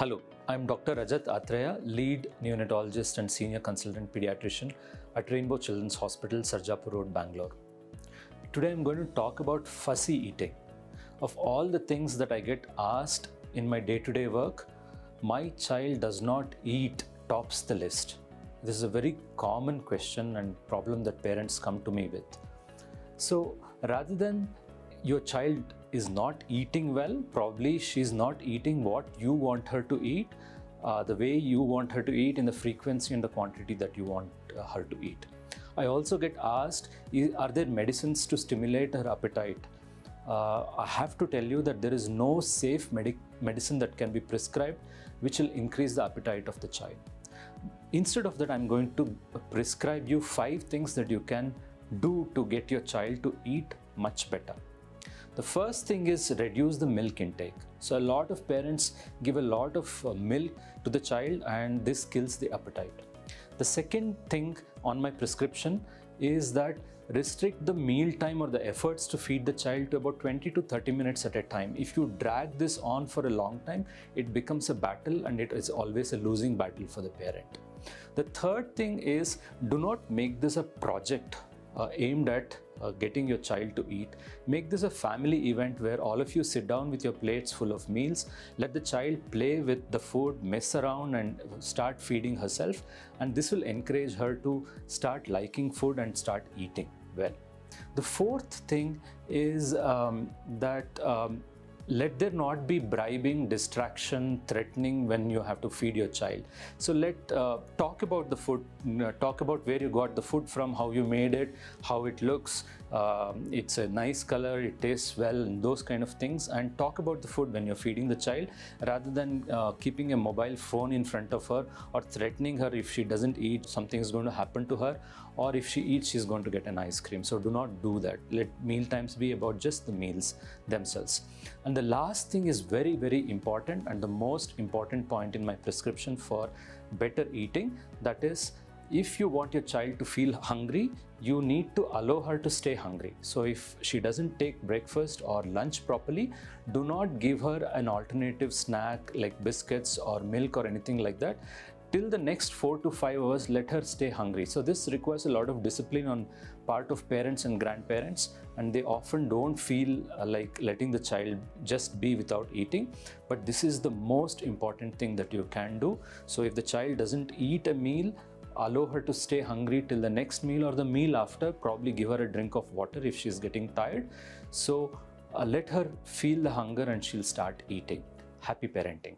Hello, I'm Dr. Rajath Athreya, lead neonatologist and senior consultant pediatrician at Rainbow Children's Hospital, Sarjapur Road, Bangalore. Today I'm going to talk about fussy eating. Of all the things that I get asked in my day to day work, my child does not eat tops the list. This is a very common question and problem that parents come to me with. So rather than your child is not eating well, probably she's not eating what you want her to eat, uh, the way you want her to eat, in the frequency and the quantity that you want uh, her to eat. I also get asked, are there medicines to stimulate her appetite? Uh, I have to tell you that there is no safe medic- medicine that can be prescribed which will increase the appetite of the child. Instead of that, I'm going to prescribe you five things that you can do to get your child to eat much better. The first thing is reduce the milk intake. So a lot of parents give a lot of uh, milk to the child and this kills the appetite. The second thing on my prescription is that restrict the meal time or the efforts to feed the child to about 20 to 30 minutes at a time. If you drag this on for a long time, it becomes a battle and it is always a losing battle for the parent. The third thing is do not make this a project uh, aimed at uh, getting your child to eat. Make this a family event where all of you sit down with your plates full of meals. Let the child play with the food, mess around, and start feeding herself. And this will encourage her to start liking food and start eating well. The fourth thing is um, that um, let there not be bribing, distraction, threatening when you have to feed your child. So let uh, talk about the food, talk about where you got the food from, how you made it, how it looks. Um, it's a nice color, it tastes well, and those kind of things. And talk about the food when you're feeding the child, rather than uh, keeping a mobile phone in front of her or threatening her if she doesn't eat, something is going to happen to her, or if she eats, she's going to get an ice cream. So do not do that. Let meal times be about just the meals themselves. And the last thing is very, very important and the most important point in my prescription for better eating that is, if you want your child to feel hungry, you need to allow her to stay hungry. So, if she doesn't take breakfast or lunch properly, do not give her an alternative snack like biscuits or milk or anything like that till the next four to five hours let her stay hungry. So this requires a lot of discipline on part of parents and grandparents and they often don't feel uh, like letting the child just be without eating. But this is the most important thing that you can do. So if the child doesn't eat a meal allow her to stay hungry till the next meal or the meal after probably give her a drink of water if she's getting tired. So uh, let her feel the hunger and she'll start eating. Happy parenting